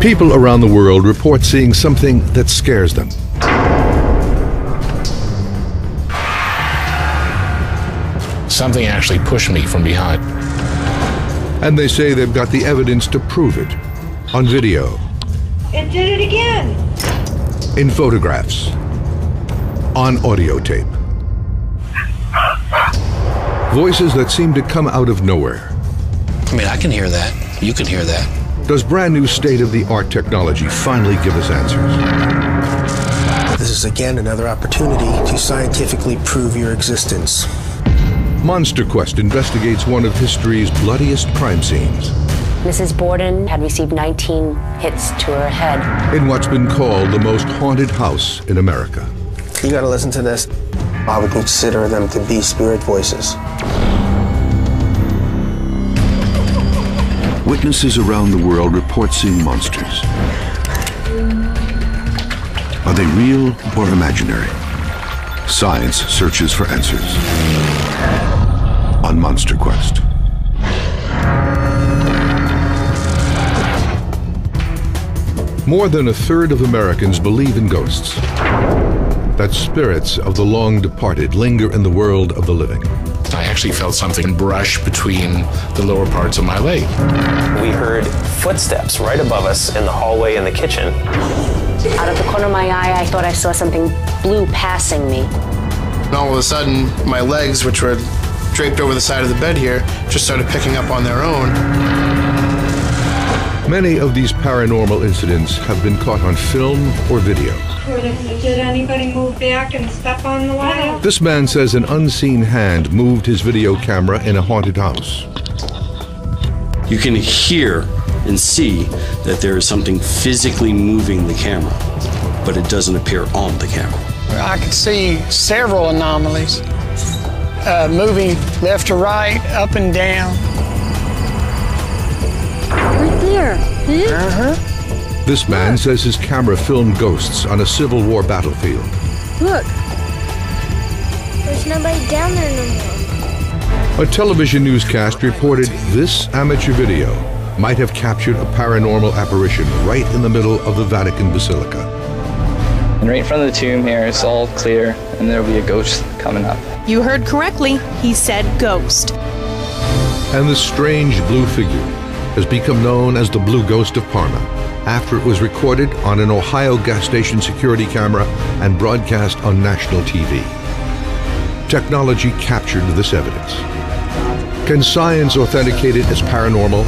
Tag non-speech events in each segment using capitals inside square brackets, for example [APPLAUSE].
People around the world report seeing something that scares them. Something actually pushed me from behind. And they say they've got the evidence to prove it on video, It did it again. in photographs, on audio tape. Voices that seem to come out of nowhere. I mean, I can hear that. You can hear that. Does brand new state of the art technology finally give us answers? This is again another opportunity to scientifically prove your existence. Monster Quest investigates one of history's bloodiest crime scenes Mrs. Borden had received 19 hits to her head. in what's been called the most haunted house in America. You gotta listen to this. I would consider them to be spirit voices. Witnesses around the world report seeing monsters. Are they real or imaginary? Science searches for answers. On Monster Quest. More than a third of Americans believe in ghosts. That spirits of the long departed linger in the world of the living. I actually felt something brush between the lower parts of my leg. We heard footsteps right above us in the hallway in the kitchen. Out of the corner of my eye, I thought I saw something blue passing me. And all of a sudden, my legs, which were draped over the side of the bed here, just started picking up on their own. Many of these paranormal incidents have been caught on film or video. Did anybody move back and step on the wall? This man says an unseen hand moved his video camera in a haunted house. You can hear and see that there is something physically moving the camera, but it doesn't appear on the camera. I could see several anomalies uh, moving left to right, up and down. Right there. Hmm? Uh-huh. This man says his camera filmed ghosts on a Civil War battlefield. Look. There's nobody down there no more. A television newscast reported this amateur video might have captured a paranormal apparition right in the middle of the Vatican Basilica. And right in front of the tomb here, it's all clear, and there'll be a ghost coming up. You heard correctly. He said ghost. And the strange blue figure has become known as the Blue Ghost of Parma after it was recorded on an Ohio gas station security camera and broadcast on national TV. Technology captured this evidence. Can science authenticate it as paranormal?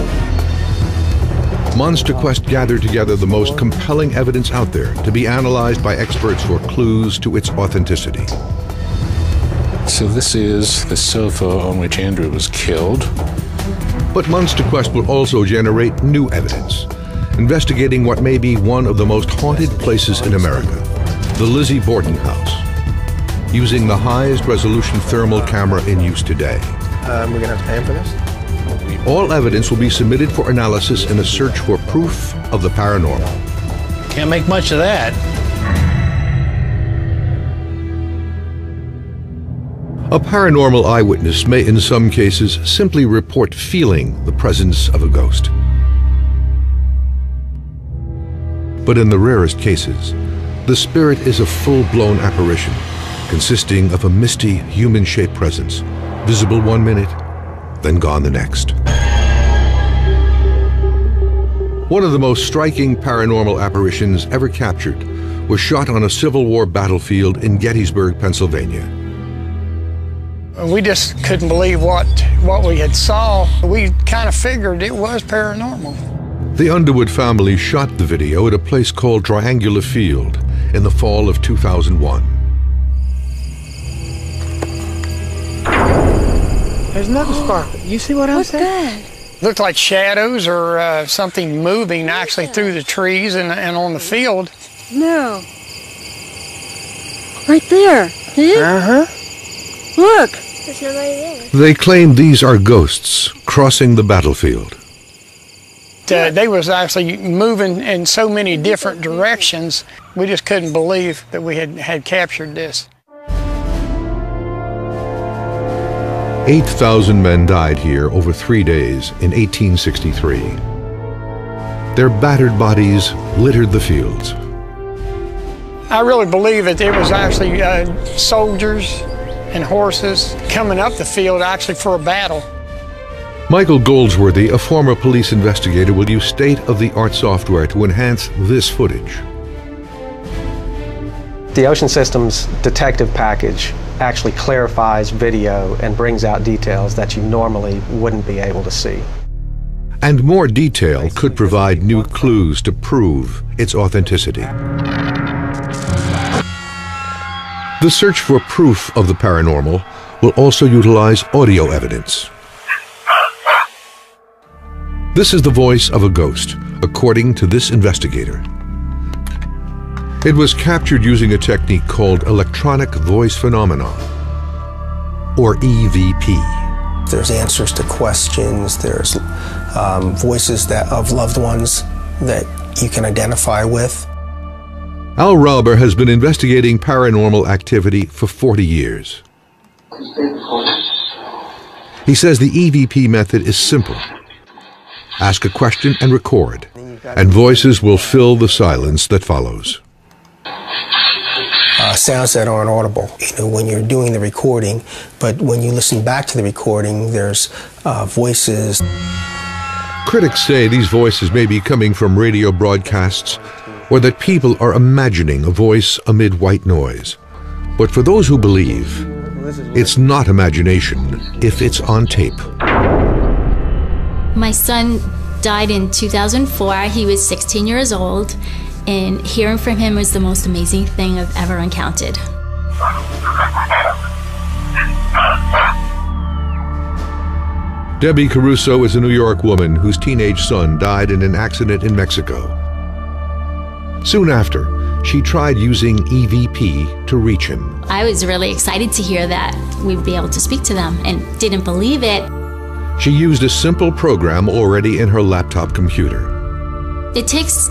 Monster Quest gathered together the most compelling evidence out there to be analyzed by experts for clues to its authenticity. So this is the sofa on which Andrew was killed. But Monster Quest will also generate new evidence, investigating what may be one of the most haunted places in America, the Lizzie Borden House, using the highest resolution thermal camera in use today. Um, we're gonna have to pay him for this? All evidence will be submitted for analysis in a search for proof of the paranormal. Can't make much of that. A paranormal eyewitness may, in some cases, simply report feeling the presence of a ghost. But in the rarest cases, the spirit is a full-blown apparition, consisting of a misty, human-shaped presence, visible one minute, then gone the next. One of the most striking paranormal apparitions ever captured was shot on a Civil War battlefield in Gettysburg, Pennsylvania. We just couldn't believe what what we had saw. We kind of figured it was paranormal. The Underwood family shot the video at a place called Triangular Field in the fall of 2001. There's another spark. You see what I'm What's saying? that? Looked like shadows or uh, something moving actually through the trees and, and on the field. No. Right there. See? Uh-huh. Look. There's nobody there. They claim these are ghosts crossing the battlefield. Uh, they was actually moving in so many different directions. We just couldn't believe that we had, had captured this. 8,000 men died here over three days in 1863. Their battered bodies littered the fields. I really believe that it was actually uh, soldiers and horses coming up the field actually for a battle. Michael Goldsworthy, a former police investigator, will use state-of-the-art software to enhance this footage. The Ocean Systems detective package actually clarifies video and brings out details that you normally wouldn't be able to see. And more detail could provide new clues to prove its authenticity. The search for proof of the paranormal will also utilize audio evidence. This is the voice of a ghost, according to this investigator. It was captured using a technique called electronic voice phenomenon, or EVP. There's answers to questions, there's um, voices that of loved ones that you can identify with. Al Rauber has been investigating paranormal activity for 40 years. He says the EVP method is simple. Ask a question and record, and voices will fill the silence that follows. Uh, sounds that aren't audible, you know, when you're doing the recording, but when you listen back to the recording, there's uh, voices. Critics say these voices may be coming from radio broadcasts or that people are imagining a voice amid white noise. But for those who believe, it's not imagination if it's on tape. My son died in 2004. He was 16 years old, and hearing from him was the most amazing thing I've ever encountered. Debbie Caruso is a New York woman whose teenage son died in an accident in Mexico. Soon after, she tried using EVP to reach him. I was really excited to hear that we'd be able to speak to them and didn't believe it. She used a simple program already in her laptop computer. It takes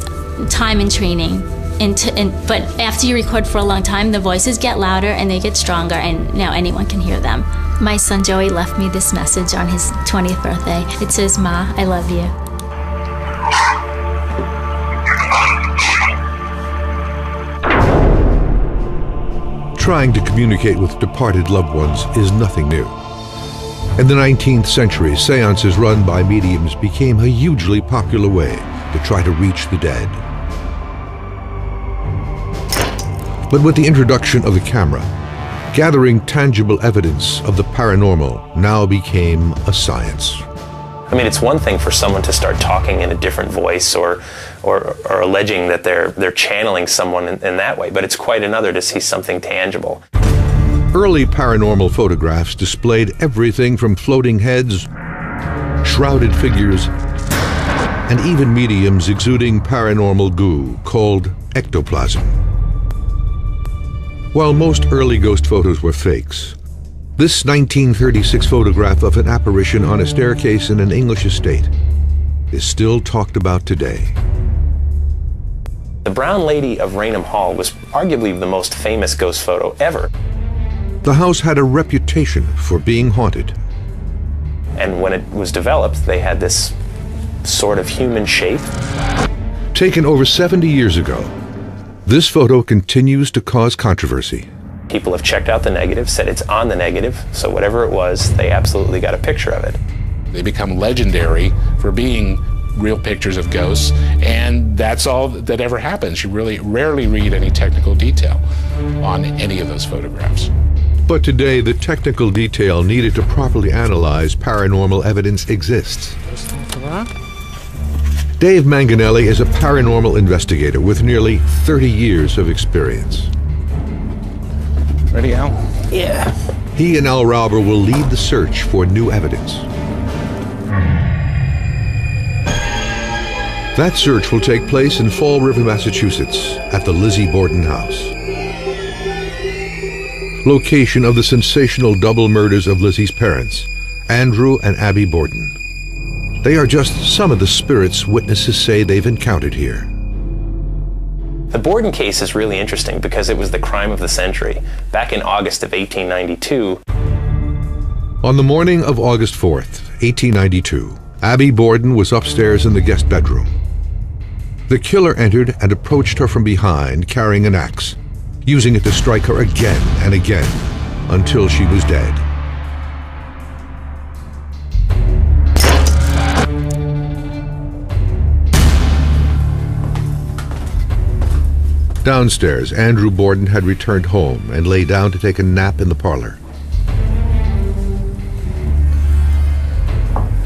time and training. And, to, and but after you record for a long time, the voices get louder and they get stronger, and now anyone can hear them. My son Joey left me this message on his 20th birthday. It says, "Ma, I love you." Trying to communicate with departed loved ones is nothing new. In the 19th century, seances run by mediums became a hugely popular way to try to reach the dead. But with the introduction of the camera, gathering tangible evidence of the paranormal now became a science. I mean, it's one thing for someone to start talking in a different voice or, or, or alleging that they're, they're channeling someone in, in that way, but it's quite another to see something tangible. Early paranormal photographs displayed everything from floating heads, shrouded figures, and even mediums exuding paranormal goo called ectoplasm. While most early ghost photos were fakes, this 1936 photograph of an apparition on a staircase in an English estate is still talked about today. The Brown Lady of Raynham Hall was arguably the most famous ghost photo ever. The house had a reputation for being haunted. And when it was developed, they had this sort of human shape. Taken over 70 years ago, this photo continues to cause controversy. People have checked out the negative, said it's on the negative, so whatever it was, they absolutely got a picture of it. They become legendary for being real pictures of ghosts, and that's all that ever happens. You really rarely read any technical detail on any of those photographs. But today, the technical detail needed to properly analyze paranormal evidence exists. Dave Manganelli is a paranormal investigator with nearly 30 years of experience. Ready, Al? Yeah. He and Al Rauber will lead the search for new evidence. That search will take place in Fall River, Massachusetts, at the Lizzie Borden House. Location of the sensational double murders of Lizzie's parents, Andrew and Abby Borden. They are just some of the spirits witnesses say they've encountered here. The Borden case is really interesting because it was the crime of the century. Back in August of 1892, On the morning of August 4th, 1892, Abby Borden was upstairs in the guest bedroom. The killer entered and approached her from behind carrying an axe, using it to strike her again and again until she was dead. Downstairs, Andrew Borden had returned home and lay down to take a nap in the parlor.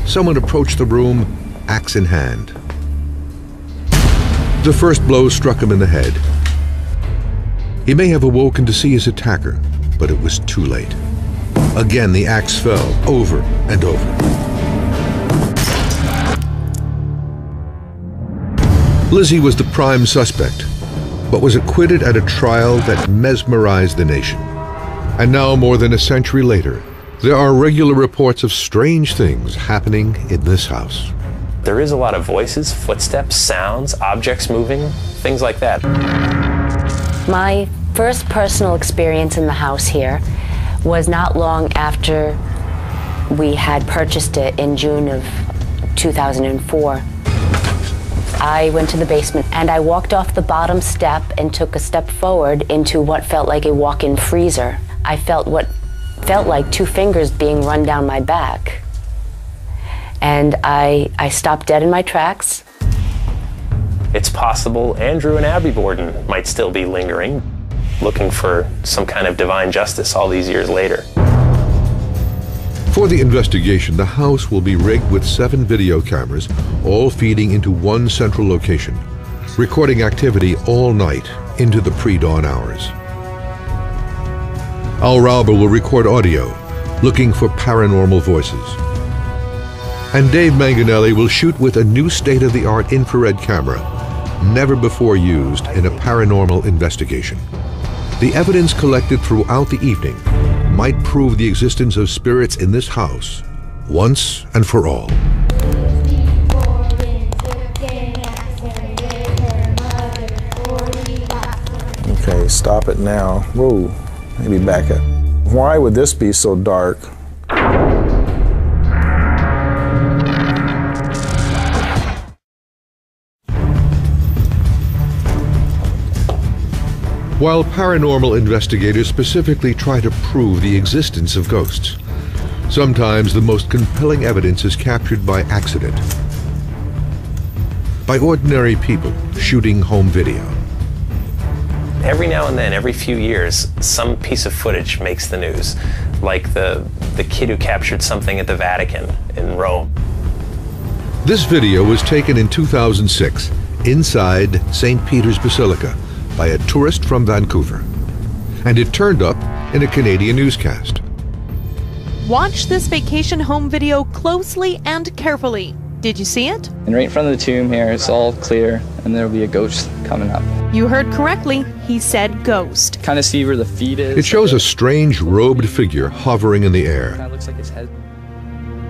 Someone approached the room, axe in hand. The first blow struck him in the head. He may have awoken to see his attacker, but it was too late. Again, the axe fell, over and over. Lizzie was the prime suspect, but was acquitted at a trial that mesmerized the nation. And now, more than a century later, there are regular reports of strange things happening in this house. There is a lot of voices, footsteps, sounds, objects moving, things like that. My first personal experience in the house here was not long after we had purchased it in June of 2004. I went to the basement and I walked off the bottom step and took a step forward into what felt like a walk in freezer. I felt what felt like two fingers being run down my back. And I, I stopped dead in my tracks. It's possible Andrew and Abby Borden might still be lingering, looking for some kind of divine justice all these years later. For the investigation, the house will be rigged with seven video cameras, all feeding into one central location, recording activity all night into the pre-dawn hours. Al Rauber will record audio, looking for paranormal voices. And Dave Manganelli will shoot with a new state-of-the-art infrared camera, never before used in a paranormal investigation. The evidence collected throughout the evening might prove the existence of spirits in this house once and for all. Okay, stop it now. Whoa, maybe back up. Why would this be so dark? While paranormal investigators specifically try to prove the existence of ghosts, sometimes the most compelling evidence is captured by accident. By ordinary people shooting home video. Every now and then, every few years, some piece of footage makes the news, like the, the kid who captured something at the Vatican in Rome. This video was taken in 2006 inside St. Peter's Basilica by a tourist from Vancouver. And it turned up in a Canadian newscast. Watch this vacation home video closely and carefully. Did you see it? And right in front of the tomb here, it's all clear, and there'll be a ghost coming up. You heard correctly. He said ghost. Kind of see where the feet is. It shows a strange robed figure hovering in the air. Kind of looks like his head.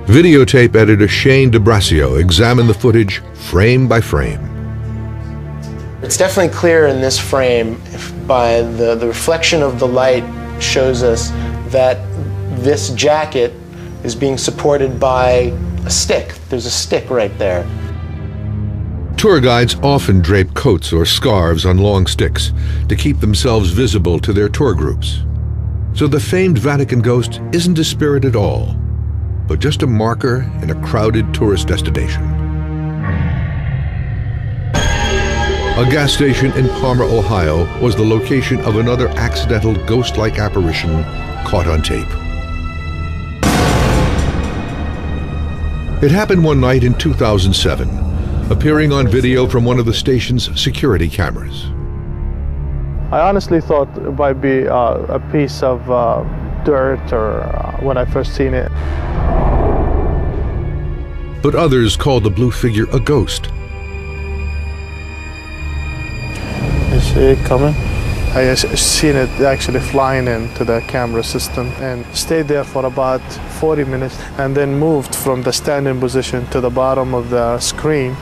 Videotape editor Shane DeBrasio examined the footage frame by frame. It's definitely clear in this frame by the, the reflection of the light shows us that this jacket is being supported by a stick. There's a stick right there. Tour guides often drape coats or scarves on long sticks to keep themselves visible to their tour groups. So the famed Vatican ghost isn't a spirit at all, but just a marker in a crowded tourist destination. A gas station in Parma, Ohio was the location of another accidental ghost-like apparition caught on tape. It happened one night in 2007, appearing on video from one of the station's security cameras. I honestly thought it might be uh, a piece of uh, dirt or uh, when I first seen it. But others called the blue figure a ghost. See it coming? I s- seen it actually flying into the camera system and stayed there for about 40 minutes and then moved from the standing position to the bottom of the screen.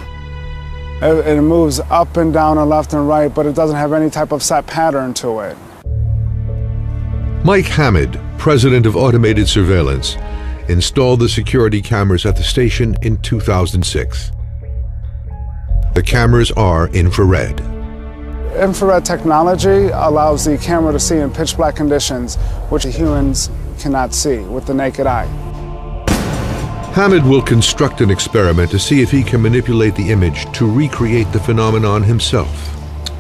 It, it moves up and down and left and right, but it doesn't have any type of set pattern to it. Mike Hammond, president of Automated Surveillance, installed the security cameras at the station in 2006. The cameras are infrared. Infrared technology allows the camera to see in pitch black conditions, which humans cannot see with the naked eye. Hammond will construct an experiment to see if he can manipulate the image to recreate the phenomenon himself.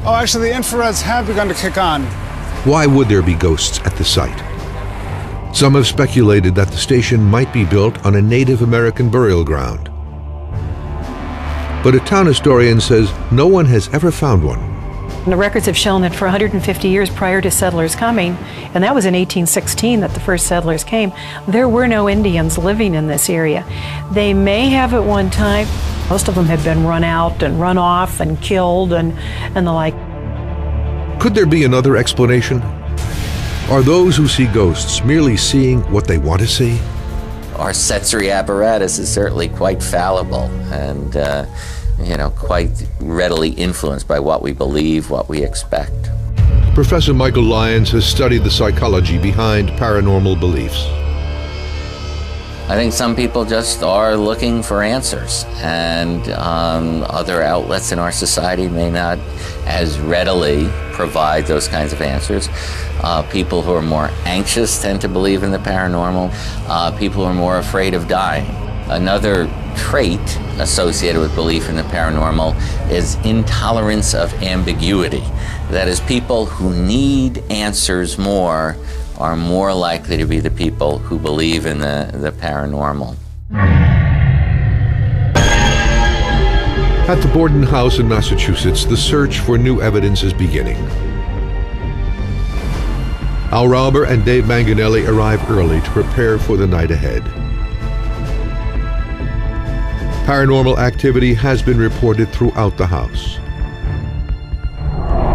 Oh, actually, the infrareds have begun to kick on. Why would there be ghosts at the site? Some have speculated that the station might be built on a Native American burial ground. But a town historian says no one has ever found one. The records have shown that for 150 years prior to settlers coming, and that was in 1816 that the first settlers came, there were no Indians living in this area. They may have at one time, most of them had been run out and run off and killed and, and the like. Could there be another explanation? Are those who see ghosts merely seeing what they want to see? Our sensory apparatus is certainly quite fallible and, uh, you know, quite readily influenced by what we believe, what we expect. Professor Michael Lyons has studied the psychology behind paranormal beliefs. I think some people just are looking for answers, and um, other outlets in our society may not as readily provide those kinds of answers. Uh, people who are more anxious tend to believe in the paranormal. Uh, people who are more afraid of dying. Another trait associated with belief in the paranormal is intolerance of ambiguity. That is, people who need answers more are more likely to be the people who believe in the, the paranormal. At the Borden House in Massachusetts, the search for new evidence is beginning. Al Rauber and Dave Manganelli arrive early to prepare for the night ahead. Paranormal activity has been reported throughout the house.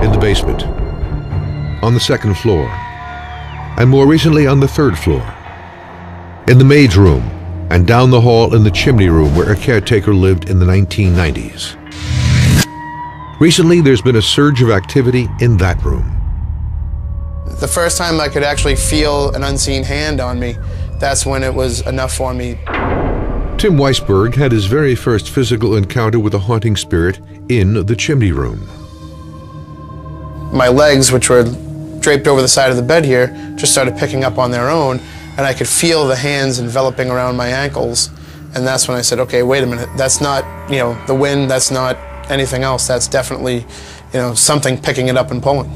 In the basement, on the second floor, and more recently on the third floor. In the maid's room, and down the hall in the chimney room where a caretaker lived in the 1990s. Recently, there's been a surge of activity in that room. The first time I could actually feel an unseen hand on me, that's when it was enough for me. Tim Weisberg had his very first physical encounter with a haunting spirit in the chimney room. My legs, which were draped over the side of the bed here, just started picking up on their own, and I could feel the hands enveloping around my ankles. And that's when I said, okay, wait a minute, that's not, you know, the wind, that's not anything else, that's definitely, you know, something picking it up and pulling.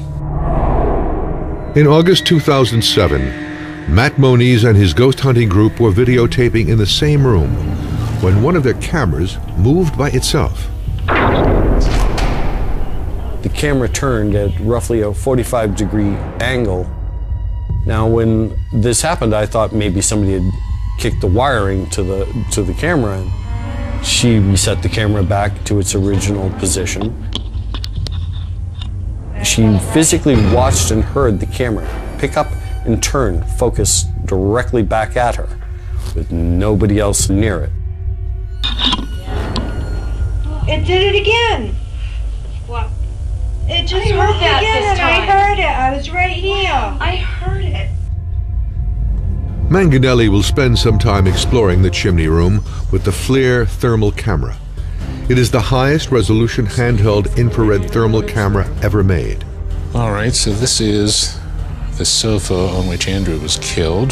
In August 2007, Matt Moniz and his ghost hunting group were videotaping in the same room when one of their cameras moved by itself. The camera turned at roughly a 45 degree angle. Now, when this happened, I thought maybe somebody had kicked the wiring to the, to the camera. And she reset the camera back to its original position. She physically watched and heard the camera pick up and turn, focus directly back at her, with nobody else near it. It did it again. What? It just I moved heard that again, this and I heard it. I was right here. I heard it. Manganelli will spend some time exploring the chimney room with the FLIR thermal camera. It is the highest resolution handheld infrared thermal camera ever made. All right, so this is the sofa on which Andrew was killed.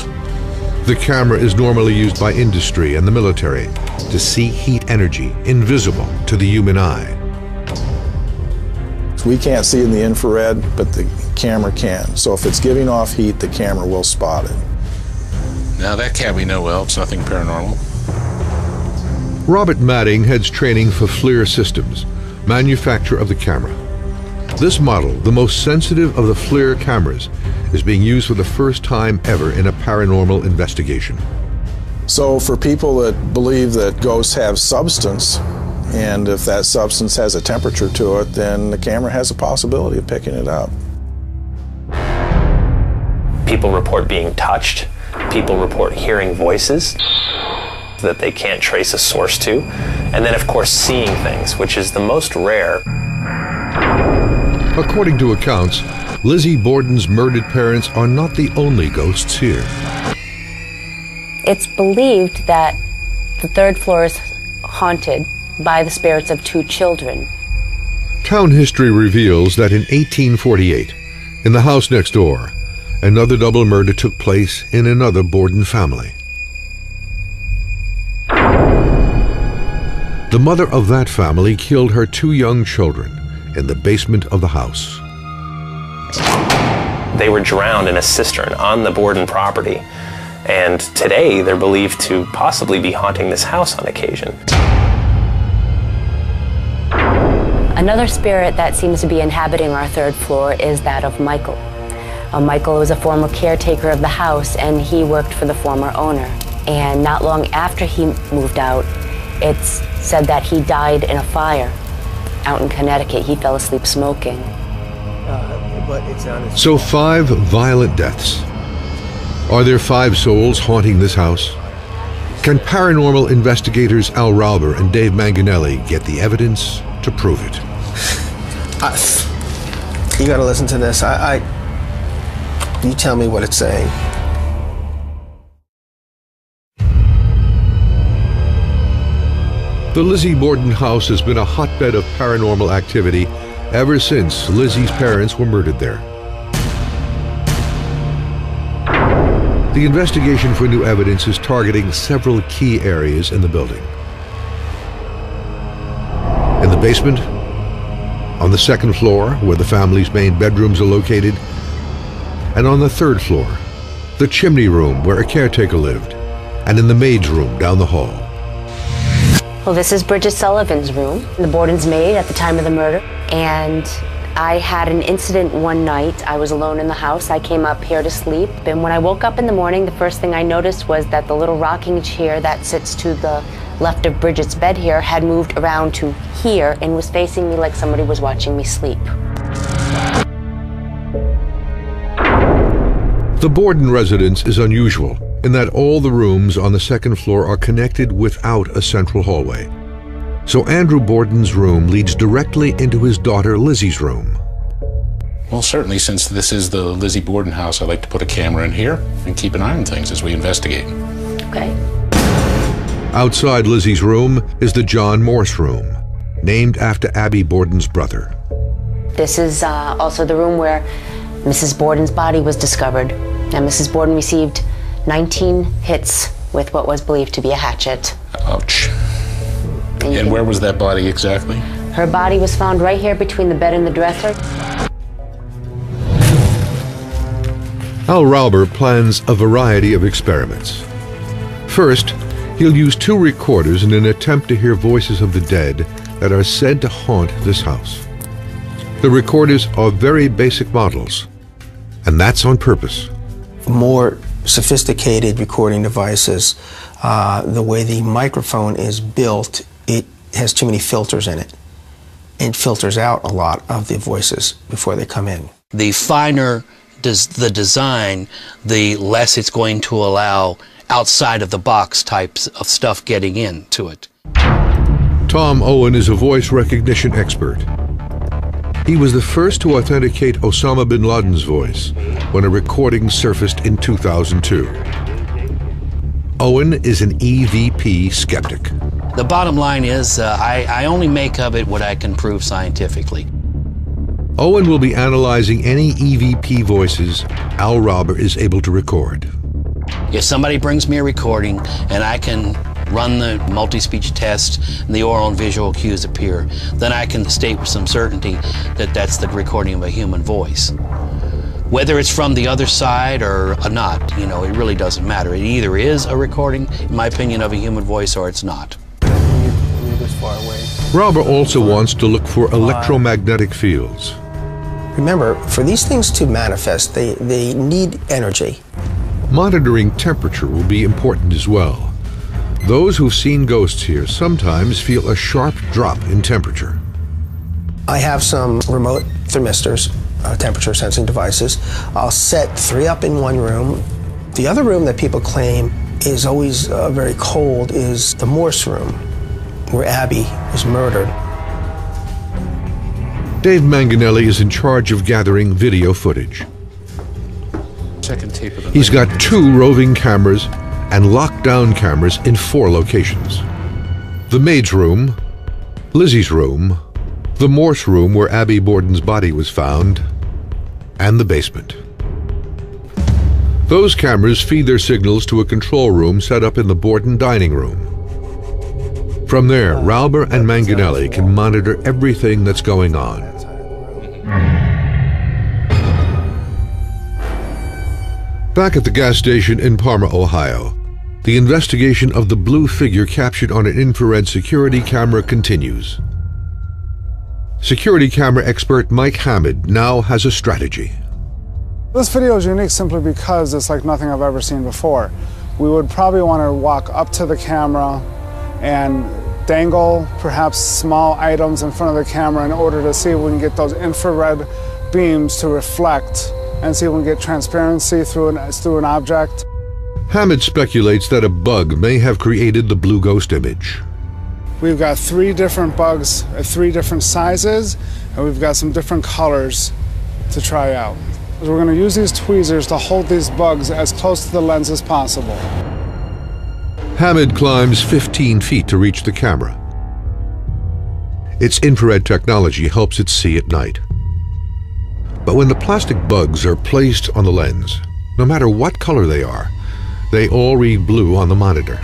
The camera is normally used by industry and the military to see heat energy invisible to the human eye. We can't see in the infrared, but the camera can. So if it's giving off heat, the camera will spot it. Now that can't be no well, it's nothing paranormal. Robert Madding heads training for FLIR Systems, manufacturer of the camera. This model, the most sensitive of the FLIR cameras, is being used for the first time ever in a paranormal investigation. So for people that believe that ghosts have substance, and if that substance has a temperature to it, then the camera has a possibility of picking it up. People report being touched. People report hearing voices that they can't trace a source to. And then, of course, seeing things, which is the most rare. According to accounts, Lizzie Borden's murdered parents are not the only ghosts here. It's believed that the third floor is haunted by the spirits of two children Town history reveals that in 1848, in the house next door, another double murder took place in another Borden family. The mother of that family killed her two young children in the basement of the house. They were drowned in a cistern on the Borden property, and today they're believed to possibly be haunting this house on occasion. Another spirit that seems to be inhabiting our third floor is that of Michael. Uh, Michael was a former caretaker of the house and he worked for the former owner. And not long after he moved out, it's said that he died in a fire out in Connecticut. He fell asleep smoking. Uh, but it's on So, five violent deaths. Are there five souls haunting this house? Can paranormal investigators Al Rauber and Dave Manganelli get the evidence to prove it? [LAUGHS] I, you got to listen to this. I, I, you tell me what it's saying. The Lizzie Borden house has been a hotbed of paranormal activity ever since Lizzie's parents were murdered there. The investigation for new evidence is targeting several key areas in the building. In the basement, on the second floor, where the family's main bedrooms are located, and on the third floor, the chimney room where a caretaker lived, and in the maid's room down the hall. Well, this is Bridget Sullivan's room, the Borden's maid at the time of the murder. And I had an incident one night. I was alone in the house. I came up here to sleep. And when I woke up in the morning, the first thing I noticed was that the little rocking chair that sits to the left of Bridget's bed here had moved around to here and was facing me like somebody was watching me sleep. The Borden residence is unusual in that all the rooms on the second floor are connected without a central hallway. So Andrew Borden's room leads directly into his daughter Lizzie's room. Well, certainly, since this is the Lizzie Borden house, I'd like to put a camera in here and keep an eye on things as we investigate. Okay. Outside Lizzie's room is the John Morse room, named after Abby Borden's brother. This is uh, also the room where Mrs. Borden's body was discovered. And Mrs. Borden received 19 hits with what was believed to be a hatchet. Ouch. And where was that body exactly? Her body was found right here between the bed and the dresser. Al Rauber plans a variety of experiments. First, he'll use two recorders in an attempt to hear voices of the dead that are said to haunt this house. The recorders are very basic models, and that's on purpose. More sophisticated recording devices, uh, the way the microphone is built, it has too many filters in it. It filters out a lot of the voices before they come in. The finer does the design, the less it's going to allow outside of the box types of stuff getting into it. Tom Owen is a voice recognition expert. He was the first to authenticate Osama bin Laden's voice when a recording surfaced in 2002. Owen is an EVP skeptic. The bottom line is, uh, I, I only make of it what I can prove scientifically. Owen will be analyzing any EVP voices Al Rauber is able to record. If somebody brings me a recording and I can run the multi-speech test and the aural and visual cues appear, then I can state with some certainty that that's the recording of a human voice. Whether it's from the other side or not, you know, it really doesn't matter. It either is a recording, in my opinion, of a human voice or it's not. Rauber also wants to look for electromagnetic fields. Remember, for these things to manifest, they, they need energy. Monitoring temperature will be important as well. Those who've seen ghosts here sometimes feel a sharp drop in temperature. I have some remote thermistors, uh, temperature sensing devices. I'll set three up in one room. The other room that people claim is always uh, very cold is the Morse room, where Abby was murdered. Dave Manganelli is in charge of gathering video footage. Second tape of the He's got two roving cameras and lockdown cameras in four locations. The maid's room, Lizzie's room, the Morse room where Abby Borden's body was found, and the basement. Those cameras feed their signals to a control room set up in the Borden dining room. From there, Rauber and Manganelli can monitor everything that's going on. Back at the gas station in Parma, Ohio, the investigation of the blue figure captured on an infrared security camera continues. Security camera expert Mike Hammond now has a strategy. This video is unique simply because it's like nothing I've ever seen before. We would probably want to walk up to the camera and dangle perhaps small items in front of the camera in order to see if we can get those infrared beams to reflect and see if we can get transparency through an, through an object. Hammond speculates that a bug may have created the blue ghost image. We've got three different bugs at three different sizes, and we've got some different colors to try out. So We're going to use these tweezers to hold these bugs as close to the lens as possible. Hammond climbs 15 feet to reach the camera. Its infrared technology helps it see at night. But when the plastic bugs are placed on the lens, no matter what color they are, they all read blue on the monitor.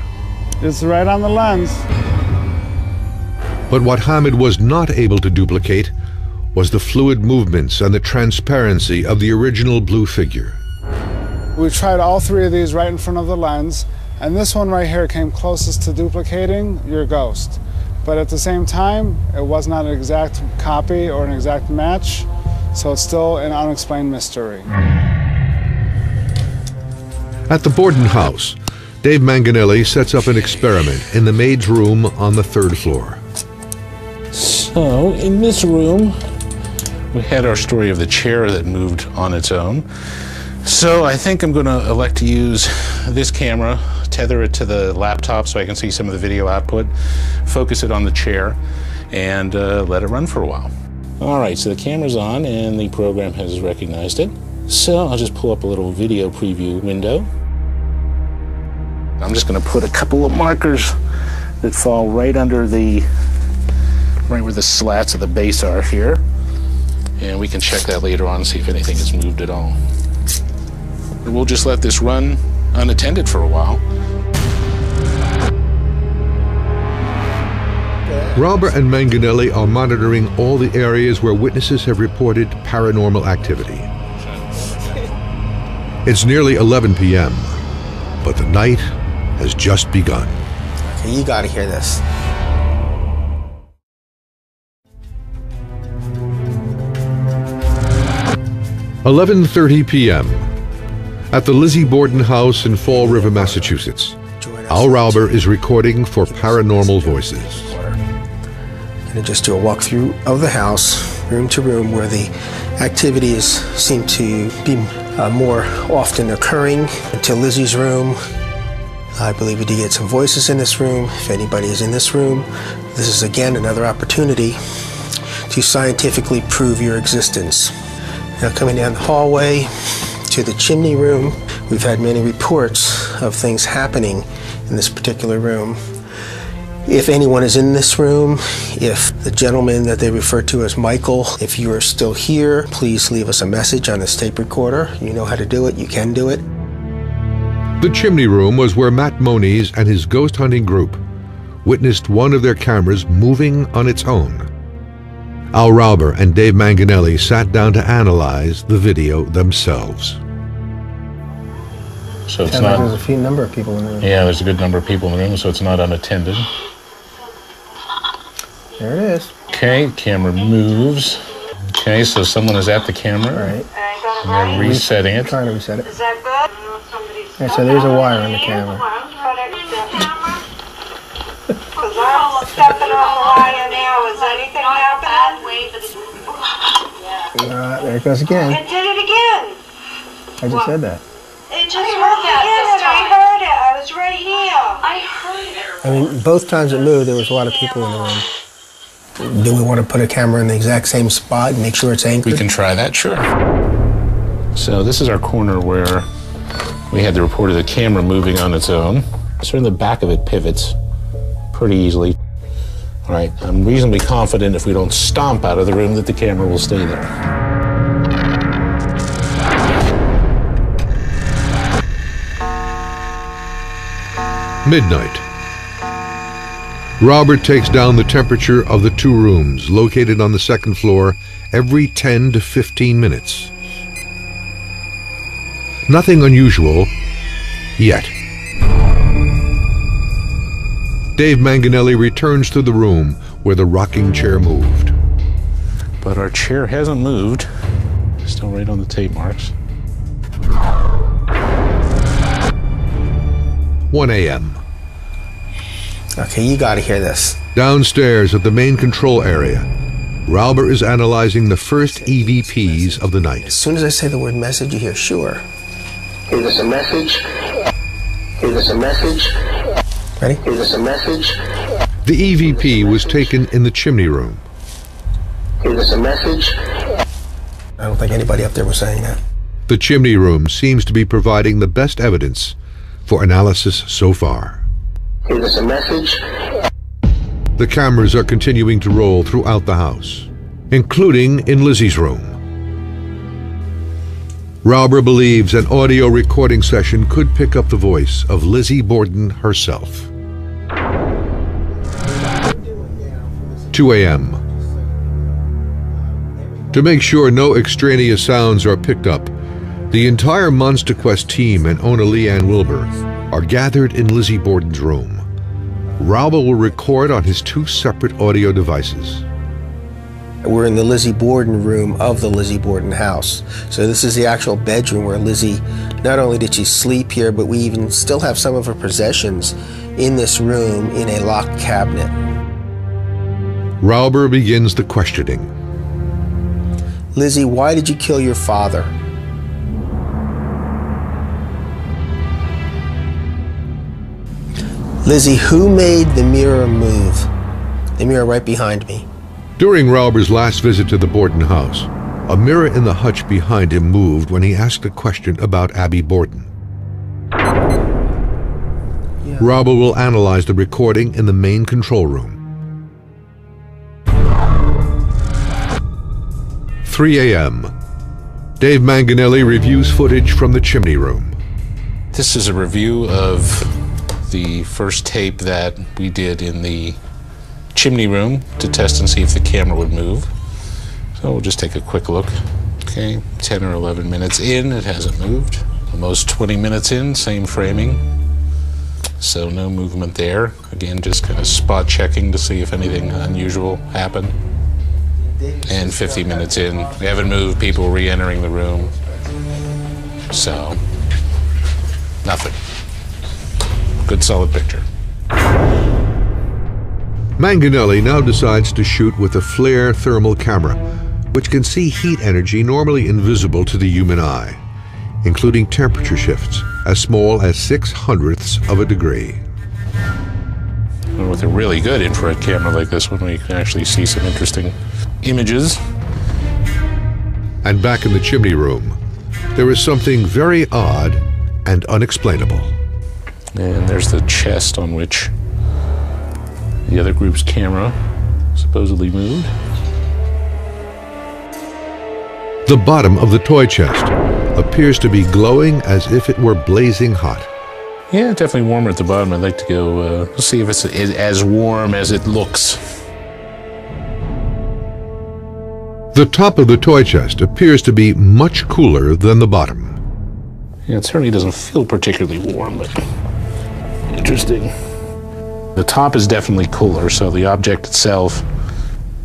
It's right on the lens. But what Hammond was not able to duplicate was the fluid movements and the transparency of the original blue figure. We tried all three of these right in front of the lens, and this one right here came closest to duplicating your ghost. But at the same time, it was not an exact copy or an exact match, so it's still an unexplained mystery. At the Borden house, Dave Manganelli sets up an experiment in the maid's room on the third floor. So, in this room, we had our story of the chair that moved on its own. So I think I'm going to elect to use this camera, tether it to the laptop so I can see some of the video output, focus it on the chair, and uh, let it run for a while. All right, so the camera's on and the program has recognized it. So I'll just pull up a little video preview window. I'm just going to put a couple of markers that fall right under the, right where the slats of the base are here. And we can check that later on and see if anything has moved at all. And we'll just let this run unattended for a while. Rauber and Manganelli are monitoring all the areas where witnesses have reported paranormal activity. It's nearly 11 p.m., but the night has just begun. Okay, you gotta hear this. Eleven thirty p.m. At the Lizzie Borden house in Fall River, Massachusetts. Al Rauber is recording for Paranormal Voices. Gonna just do a walkthrough of the house, room to room, where the activities seem to be uh, more often occurring. Into Lizzie's room. I believe we did get some voices in this room. If anybody is in this room, this is again another opportunity to scientifically prove your existence. Now, coming down the hallway to the chimney room, we've had many reports of things happening in this particular room. If anyone is in this room, if the gentleman that they refer to as Michael, if you are still here, please leave us a message on this tape recorder. You know how to do it, you can do it. The chimney room was where Matt Moniz and his ghost hunting group witnessed one of their cameras moving on its own. Al Rauber and Dave Manganelli sat down to analyze the video themselves. So it's And not. there's a few number of people in the room. Yeah, there's a good number of people in the room, so it's not unattended. There it is. Okay, camera moves. Okay, so someone is at the camera. Right. And they're resetting it. Trying to reset it. Is that good? Alright, so there's a wire on the camera. Because I'm on the wire now. Is anything happening? Uh, there it goes again. It did it again. I just said that. It just heard it again, and I heard it. I was right here. I heard it. I mean, both times it moved, there was a lot of people in the room. Do we want to put a camera in the exact same spot and make sure it's anchored? We can try that, sure. So this is our corner where we had the report of the camera moving on its own. So in the back of it pivots pretty easily. All right, I'm reasonably confident if we don't stomp out of the room that the camera will stay there. Midnight. Robert takes down the temperature of the two rooms located on the second floor every 10 to 15 minutes. Nothing unusual yet. Dave Manganelli returns to the room where the rocking chair moved. But our chair hasn't moved. Still right on the tape marks. 1 a.m. Okay, you gotta hear this. Downstairs at the main control area, Rauber is analyzing the first EVPs of the night. As soon as I say the word message, you hear sure. Is this a message? Is this a message? Ready? Is this a message? The EVP was taken in the chimney room. Is this a message? I don't think anybody up there was saying that. The chimney room seems to be providing the best evidence for analysis so far. Is this a message? The cameras are continuing to roll throughout the house, including in Lizzie's room. Rauber believes an audio recording session could pick up the voice of Lizzie Borden herself. 2 a.m. To make sure no extraneous sounds are picked up, the entire Monster Quest team and owner Leanne Wilbur are gathered in Lizzie Borden's room. Rauber will record on his two separate audio devices. We're in the Lizzie Borden room of the Lizzie Borden house. So this is the actual bedroom where Lizzie, not only did she sleep here, but we even still have some of her possessions in this room in a locked cabinet. Rauber begins the questioning. Lizzie, why did you kill your father? Lizzie, who made the mirror move? The mirror right behind me. During Rauber's last visit to the Borden house, a mirror in the hutch behind him moved when he asked a question about Abby Borden. Yeah. Rauber will analyze the recording in the main control room. 3 a.m. Dave Manganelli reviews footage from the chimney room. This is a review of the first tape that we did in the chimney room to test and see if the camera would move. So we'll just take a quick look. Okay, 10 or 11 minutes in, it hasn't moved. Almost 20 minutes in, same framing. So no movement there. Again, just kind of spot checking to see if anything unusual happened. And 50 minutes in, we haven't moved, people re-entering the room. So, nothing. Good solid picture. Manganelli now decides to shoot with a FLIR thermal camera, which can see heat energy normally invisible to the human eye, including temperature shifts as small as six hundredths of a degree. And with a really good infrared camera like this one, we can actually see some interesting images. And back in the chimney room, there is something very odd and unexplainable. And there's the chest on which the other group's camera supposedly moved. The bottom of the toy chest appears to be glowing as if it were blazing hot. Yeah, definitely warmer at the bottom. I'd like to go uh, see if it's as warm as it looks. The top of the toy chest appears to be much cooler than the bottom. Yeah, it certainly doesn't feel particularly warm, but interesting. The top is definitely cooler, so the object itself,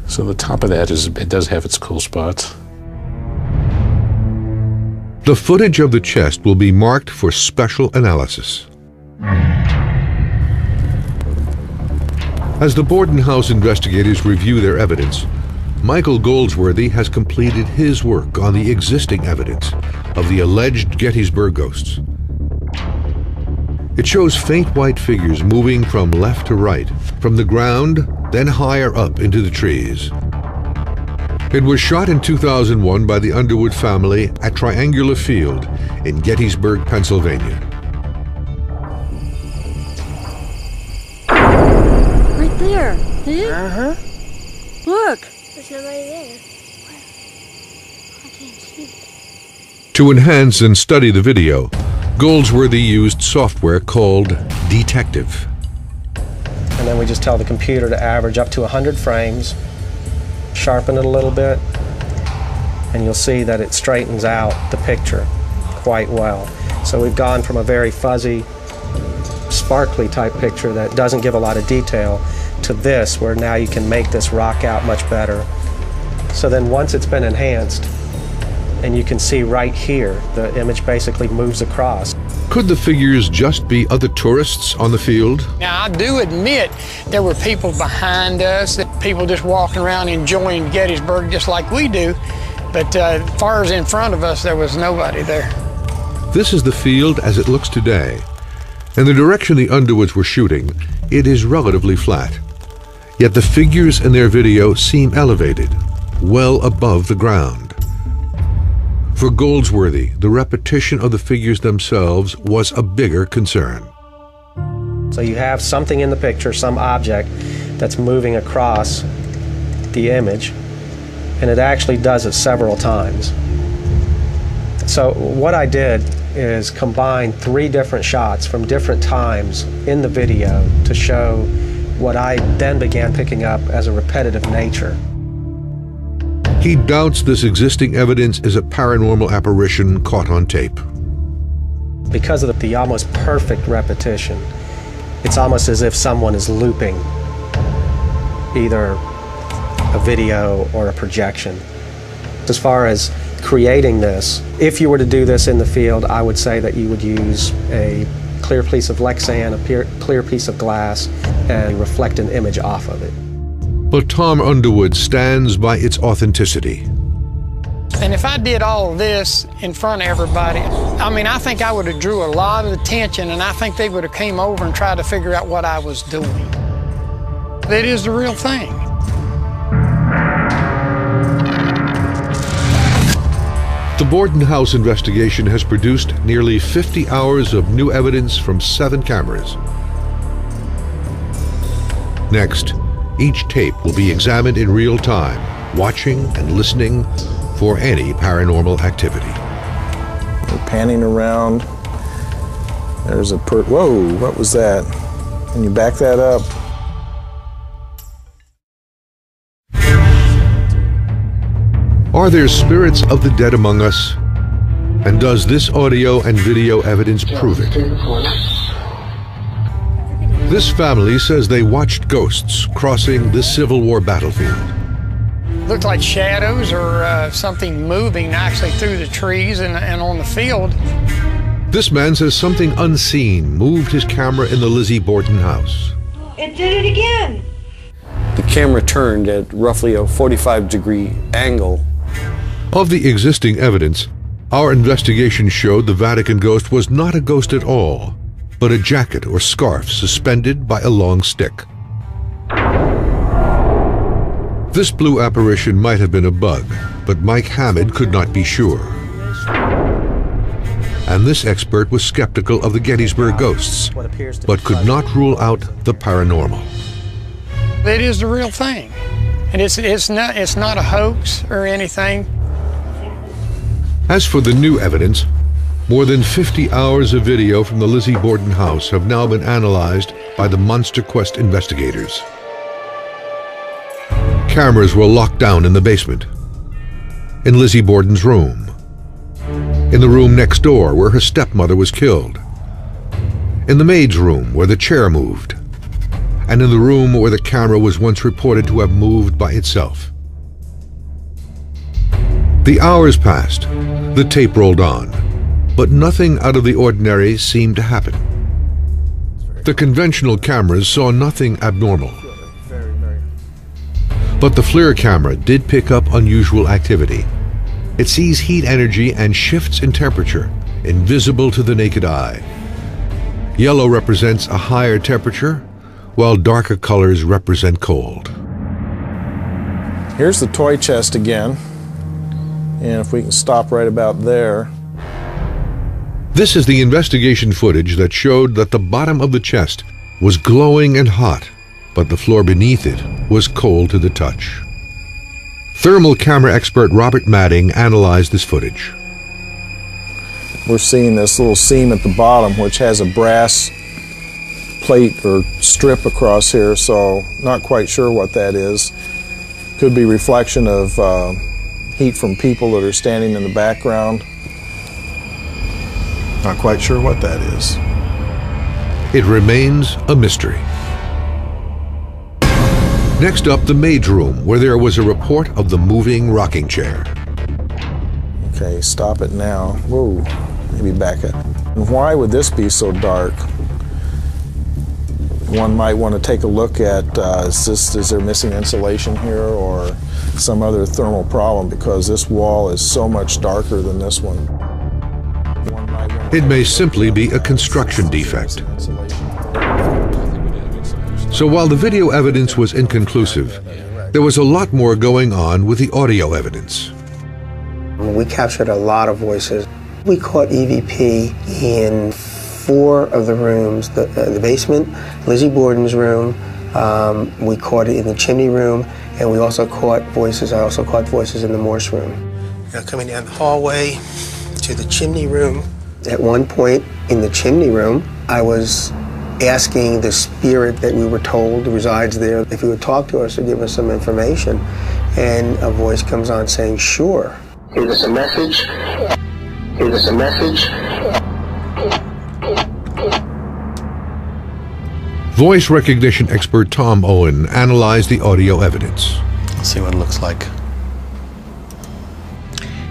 so the top of that is, it does have its cool spots. The footage of the chest will be marked for special analysis. As the Borden House investigators review their evidence, Michael Goldsworthy has completed his work on the existing evidence of the alleged Gettysburg ghosts. It shows faint white figures moving from left to right, from the ground, then higher up into the trees. It was shot in 2001 by the Underwood family at Triangular Field in Gettysburg, Pennsylvania. Right there. Uh huh. Look. There's nobody there. To enhance and study the video, Goldsworthy used software called dTective. And then we just tell the computer to average up to 100 frames, sharpen it a little bit, and you'll see that it straightens out the picture quite well. So we've gone from a very fuzzy, sparkly type picture that doesn't give a lot of detail to this where now you can make this rock out much better. So then once it's been enhanced, and you can see right here, the image basically moves across. Could the figures just be other tourists on the field? Now, I do admit there were people behind us, that people just walking around enjoying Gettysburg just like we do. But uh, as far as in front of us, there was nobody there. This is the field as it looks today. In the direction the Underwoods were shooting, it is relatively flat. Yet the figures in their video seem elevated, well above the ground. For Goldsworthy, the repetition of the figures themselves was a bigger concern. So you have something in the picture, some object that's moving across the image, and it actually does it several times. So what I did is combine three different shots from different times in the video to show what I then began picking up as a repetitive nature. He doubts this existing evidence is a paranormal apparition caught on tape. Because of the almost perfect repetition, it's almost as if someone is looping either a video or a projection. As far as creating this, if you were to do this in the field, I would say that you would use a clear piece of Lexan, a clear piece of glass, and reflect an image off of it. But Tom Underwood stands by its authenticity. And if I did all this in front of everybody, I mean, I think I would have drew a lot of attention, and I think they would have came over and tried to figure out what I was doing. It is the real thing. The Borden House investigation has produced nearly 50 hours of new evidence from seven cameras. Next, each tape will be examined in real time, watching and listening for any paranormal activity. We're panning around. There's a per. Whoa, what was that? Can you back that up? Are there spirits of the dead among us? And does this audio and video evidence prove it? This family says they watched ghosts crossing the Civil War battlefield. Looked like shadows or uh, something moving actually through the trees and, and on the field. This man says something unseen moved his camera in the Lizzie Borden house. It did it again. The camera turned at roughly a 45 degree angle of the existing evidence, our investigation showed the Vatican ghost was not a ghost at all, but a jacket or scarf suspended by a long stick. This blue apparition might have been a bug, but Mike Hammond could not be sure. And this expert was skeptical of the Gettysburg ghosts, but could not rule out the paranormal. It is the real thing. And it's, it's, not, it's not a hoax or anything. As for the new evidence, more than 50 hours of video from the Lizzie Borden house have now been analyzed by the Monster Quest investigators. Cameras were locked down in the basement, in Lizzie Borden's room, in the room next door where her stepmother was killed, in the maid's room where the chair moved, and in the room where the camera was once reported to have moved by itself. The hours passed, the tape rolled on, but nothing out of the ordinary seemed to happen. The conventional cameras saw nothing abnormal. But the FLIR camera did pick up unusual activity. It sees heat energy and shifts in temperature, invisible to the naked eye. Yellow represents a higher temperature, while darker colors represent cold. Here's the toy chest again. And if we can stop right about there. This is the investigation footage that showed that the bottom of the chest was glowing and hot, but the floor beneath it was cold to the touch. Thermal camera expert Robert Madding analyzed this footage. We're seeing this little seam at the bottom, which has a brass plate or strip across here, so not quite sure what that is. Could be reflection of uh, heat from people that are standing in the background. Not quite sure what that is. It remains a mystery. Next up, the maid's room, where there was a report of the moving rocking chair. Okay, stop it now. Whoa, maybe back it. And why would this be so dark? One might want to take a look at uh, is, this, is there missing insulation here or some other thermal problem because this wall is so much darker than this one. It may simply be a construction defect. So while the video evidence was inconclusive, there was a lot more going on with the audio evidence. We captured a lot of voices. We caught EVP in four of the rooms the, uh, the basement, Lizzie Borden's room, um, we caught it in the chimney room, and we also caught voices. I also caught voices in the Morse room. Now, coming down the hallway to the chimney room, at one point in the chimney room, I was asking the spirit that we were told resides there if he would talk to us or give us some information. And a voice comes on saying, Sure. Is this a message? Is this a message? Voice recognition expert Tom Owen analyzed the audio evidence. Let's see what it looks like.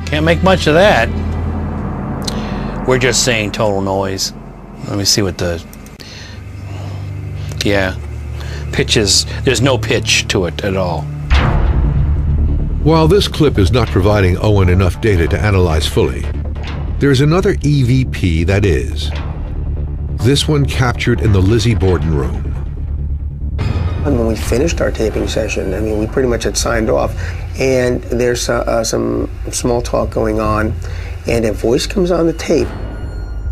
Can't make much of that. We're just saying total noise. Let me see what the. Yeah. Pitch is. There's no pitch to it at all. While this clip is not providing Owen enough data to analyze fully, there's another EVP that is. This one captured in the Lizzie Borden room. And when we finished our taping session, I mean, we pretty much had signed off, and there's uh, uh, some small talk going on, and a voice comes on the tape.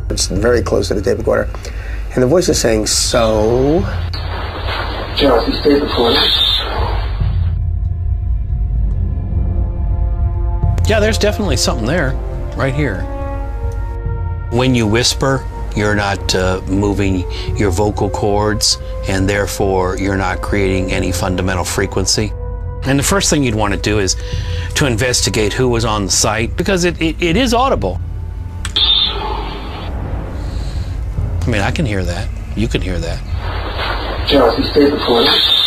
It's very close to the tape recorder, and the voice is saying, "So." Chelsea, stay the course. Yeah, there's definitely something there, right here. When you whisper, you're not uh, moving your vocal cords, and therefore you're not creating any fundamental frequency. And the first thing you'd want to do is to investigate who was on the site because it, it, it is audible. I mean, I can hear that. You can hear that. Chelsea, stay the course.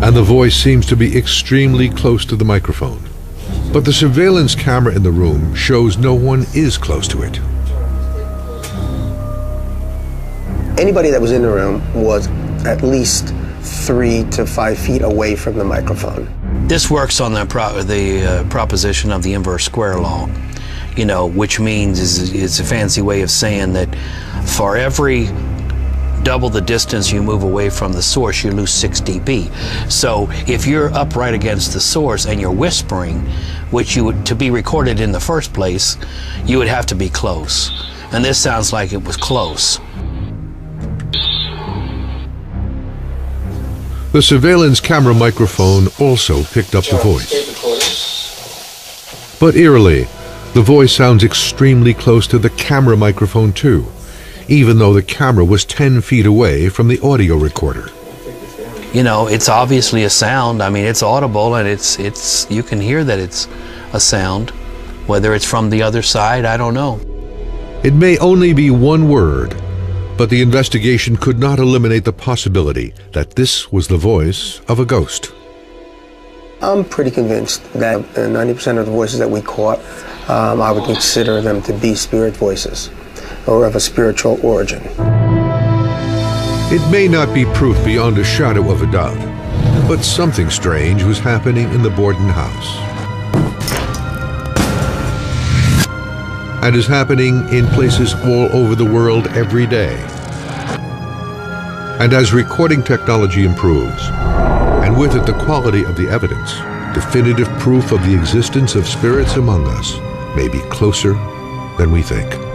And the voice seems to be extremely close to the microphone. But the surveillance camera in the room shows no one is close to it. Anybody that was in the room was at least three to five feet away from the microphone. This works on the, pro- the uh, proposition of the inverse square law, you know, which means is it's a fancy way of saying that for every double the distance you move away from the source, you lose 6 dB. So if you're up right against the source and you're whispering, which you would, to be recorded in the first place, you would have to be close. And this sounds like it was close. The surveillance camera microphone also picked up the voice. But eerily, the voice sounds extremely close to the camera microphone too, even though the camera was 10 feet away from the audio recorder. You know, it's obviously a sound. I mean, it's audible and it's it's you can hear that it's a sound. Whether it's from the other side, I don't know. It may only be one word, but the investigation could not eliminate the possibility that this was the voice of a ghost. I'm pretty convinced that 90% of the voices that we caught, um, I would consider them to be spirit voices or of a spiritual origin. It may not be proof beyond a shadow of a doubt, but something strange was happening in the Borden house. And is happening in places all over the world every day. And as recording technology improves, and with it the quality of the evidence, definitive proof of the existence of spirits among us may be closer than we think.